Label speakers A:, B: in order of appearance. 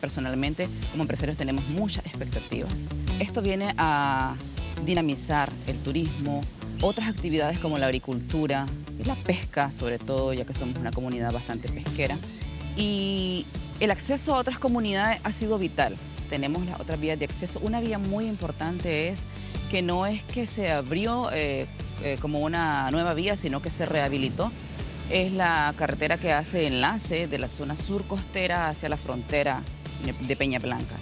A: Personalmente, como empresarios tenemos muchas expectativas. Esto viene a dinamizar el turismo, otras actividades como la agricultura, la pesca sobre todo, ya que somos una comunidad bastante pesquera. Y el acceso a otras comunidades ha sido vital. Tenemos las otras vías de acceso. Una vía muy importante es que no es que se abrió eh, eh, como una nueva vía, sino que se rehabilitó. Es la carretera que hace enlace de la zona sur costera hacia la frontera de Peña Blanca.